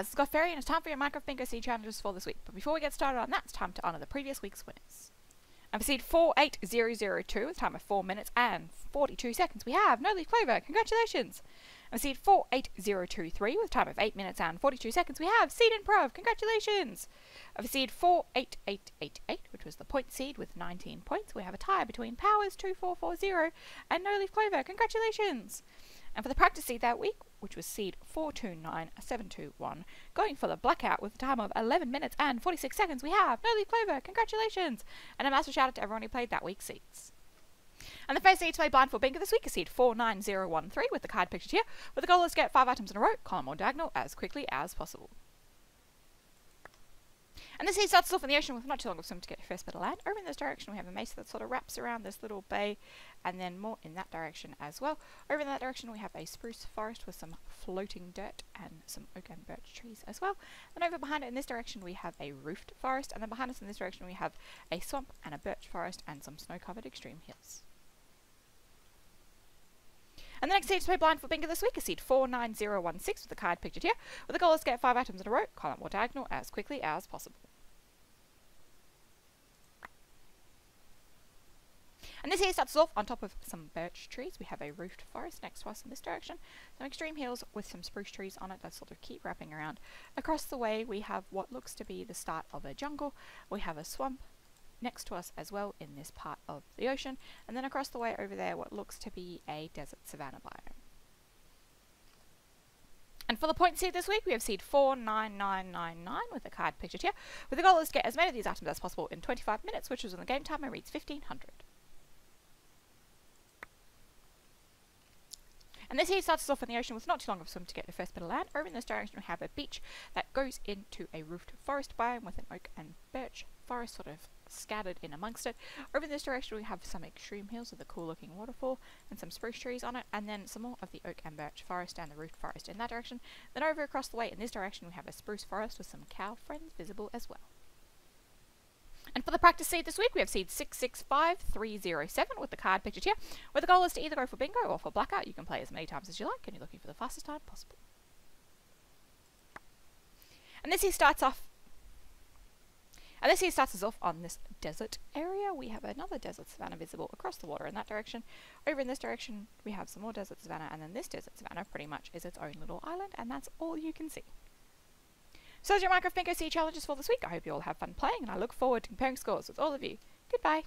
guys, it's gothfaerie and it's time for your Minecraft Bingo Seed challenges for this week. But before we get started on that, it's time to honour the previous week's winners. And for seed 48002 with a time of 4 minutes and 42 seconds, we have No Leaf Clover. Congratulations! And for seed 48023 with a time of 8 minutes and 42 seconds, we have Seed Improv. Congratulations! And for seed 48888, which was the point seed with 19 points, we have a tie between Powers 2440 and No Leaf Clover. Congratulations! And for the practice seed that week, which was seed 429721, going for the blackout with a time of 11 minutes and 46 seconds, we have No Clover. Congratulations! And a massive shout out to everyone who played that week's seeds. And the first seed to play Blindfold Bingo this week is seed 49013 with the card pictured here, with the goal is to get 5 items in a row, column or diagonal, as quickly as possible. And this here starts off in the ocean with not too long of swim to get first bit of land. Over in this direction we have a mesa that sort of wraps around this little bay and then more in that direction as well. Over in that direction we have a spruce forest with some floating dirt and some oak and birch trees as well. And over behind it in this direction we have a roofed forest and then behind us in this direction we have a swamp and a birch forest and some snow-covered extreme hills. The next seed to play blind for bingo this week is seed 49016 with the card pictured here, where the goal is to get 5 items in a row, column or diagonal, as quickly as possible. And this here starts off on top of some birch trees. We have a roofed forest next to us in this direction. Some extreme hills with some spruce trees on it that sort of keep wrapping around. Across the way we have what looks to be the start of a jungle. We have a swamp next to us as well in this part of the ocean. And then across the way over there what looks to be a desert savanna biome. And for the point seed this week, we have seed 49999 with the card pictured here, with the goal is to get as many of these items as possible in 25 minutes, which is when the game timer reads 1500. And this here starts us off in the ocean with not too long of a swim to get the first bit of land. Over in this direction we have a beach that goes into a roofed forest biome with an oak and birch forest sort of scattered in amongst it. Over in this direction we have some extreme hills with a cool looking waterfall and some spruce trees on it and then some more of the oak and birch forest and the roofed forest in that direction. Then over across the way in this direction we have a spruce forest with some cow friends visible as well. And for the practice seed this week, we have seed 665307 with the card pictured here, where the goal is to either go for bingo or for blackout. You can play as many times as you like, and you're looking for the fastest time possible. And this here starts off and this here starts us off on this desert area. We have another desert savanna visible across the water in that direction. Over in this direction, we have some more desert savanna, and then this desert savanna pretty much is its own little island, and that's all you can see. So those are your Minecraft Bingo Seed challenges for this week. I hope you all have fun playing, and I look forward to comparing scores with all of you. Goodbye.